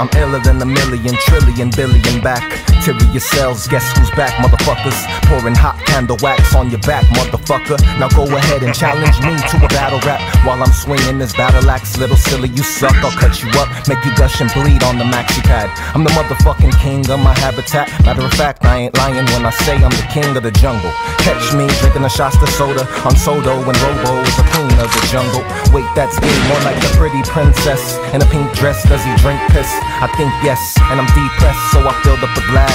I'm iller than a million, trillion, billion bacteria cells. Guess who's back, motherfuckers? Pouring hot candle wax on your back, motherfucker. Now go ahead and challenge me to a battle rap while I'm swinging this battle axe. Little silly, you suck. I'll cut you up, make you gush and bleed on the maxi pad. I'm the motherfucking king of my habitat. Matter of fact, I ain't lying when I say I'm the king of the jungle. Catch me drinking a Shasta soda on Soto and Robo is the queen of the jungle. Wait, that's me, more like the pretty princess in a pink dress. Does he drink piss? I think yes, and I'm depressed, so I filled up a glass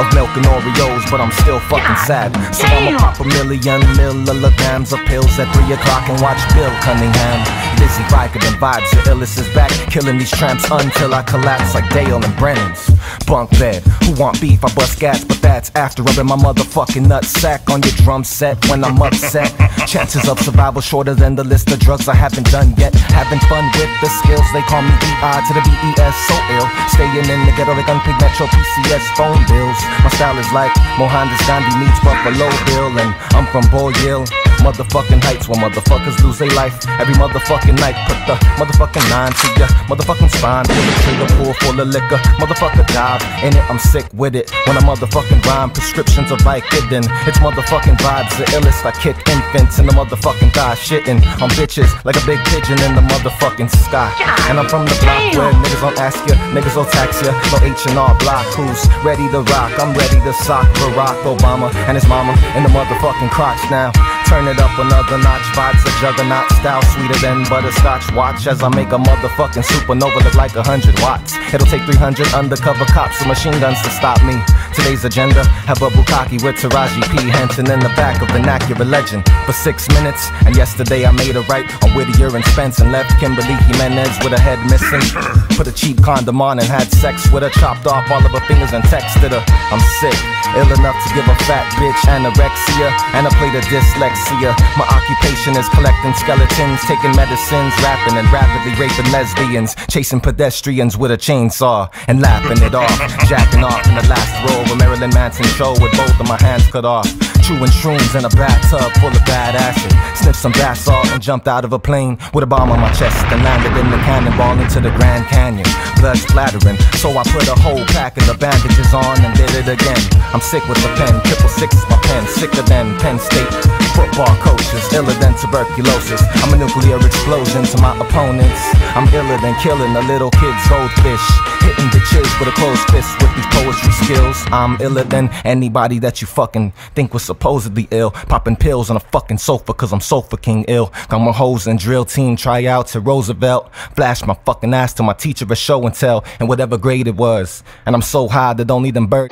of milk and Oreos, but I'm still fucking sad. So I'ma pop a million milligrams of pills at 3 o'clock and watch Bill Cunningham. Busy Vicodin vibes, the illest is back, killing these tramps until I collapse like Dale and Brennan's. Bunk bed, who want beef? I bust gas, but that's after rubbing my motherfucking nutsack on your drum set when I'm upset. Chances of survival shorter than the list of drugs I haven't done yet. Having fun with the skills, they call me BI to the BES, so ill. Staying in the ghetto like unpaid Metro PCS phone bills. My style is like Mohandas Gandhi meets Buffalo Bill, and I'm from Boyle. Motherfucking heights where motherfuckers lose their life every motherfucking night. Put the motherfucking nine to ya, motherfucking spine. Pull the trigger, pool full of liquor. Motherfucker dive in it, I'm sick with it. When I motherfucking rhyme, prescriptions of Vicodin. It's motherfucking vibes, the illest. I kick infants in the motherfucking thigh, shitting on bitches like a big pigeon in the motherfucking sky. And I'm from the block where niggas don't ask ya, niggas don't tax ya. No H and R block, who's ready to rock? I'm ready to sock Barack Obama and his mama in the motherfucking crotch now. Turn it up another notch, vibes a juggernaut style, sweeter than butterscotch. Watch as I make a motherfucking supernova look like a hundred watts. It'll take 300 undercover cops and machine guns to stop me. Today's agenda have a bukkake with Taraji P. Henson in the back of vernacular legend for six minutes. And yesterday I made a right on Whittier and Spence and left Kimberly Jimenez with her head missing. Put a cheap condom on and had sex with her, chopped off all of her fingers and texted her. I'm sick, ill enough to give a fat bitch anorexia and a plate of dyslexia. My occupation is collecting skeletons, taking medicines, rapping and rapidly raping lesbians, chasing pedestrians with a chainsaw and laughing it off, jacking off in the last row a Marilyn Manson show with both of my hands cut off. Chewing shrooms in a bathtub full of bad acid. Sniffed some bath salt and jumped out of a plane with a bomb on my chest and landed in the cannonball into the Grand Canyon. Blood splattering, so I put a whole pack of the bandages on and did it again. I'm sick with the pen, triple six is my pen, sicker than Penn State. Football coaches, iller than tuberculosis. I'm a nuclear explosion to my opponents. I'm iller than killing a little kid's goldfish. Hitting bitches with a closed fist with these poetry skills. I'm iller than anybody that you fucking think was supposedly ill. Popping pills on a fucking sofa cause I'm sofa king ill. Got my hoes and drill team tryouts to Roosevelt. Flash my fucking ass to my teacher a show and tell, and whatever grade it was. And I'm so high that don't them bird.